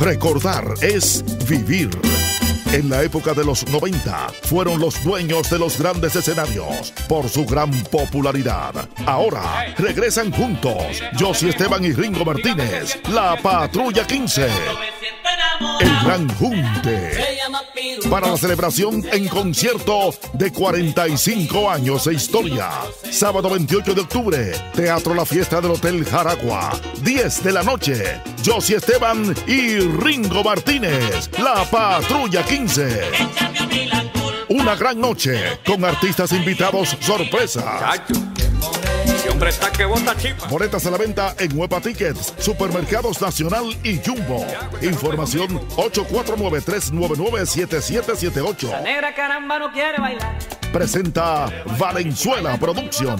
Recordar es vivir. En la época de los 90 fueron los dueños de los grandes escenarios por su gran popularidad. Ahora regresan juntos Josie Esteban y Ringo Martínez, la Patrulla 15. El Gran Junte. Para la celebración en concierto de 45 años de historia. Sábado 28 de octubre, Teatro La Fiesta del Hotel Jaragua. 10 de la noche, Josie Esteban y Ringo Martínez, La Patrulla 15. Una gran noche con artistas invitados sorpresa. Boletas a la venta en Huepa Tickets, Supermercados Nacional y Jumbo. Información 849-399-7778. La negra caramba no quiere bailar. Presenta Valenzuela Productions.